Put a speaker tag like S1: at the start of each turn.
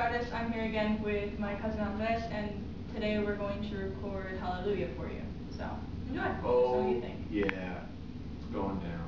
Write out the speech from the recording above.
S1: artist. I'm here again with my cousin Andres, and today we're going to record Hallelujah for you. So, enjoy. Oh, so what do you think?
S2: yeah, it's going down.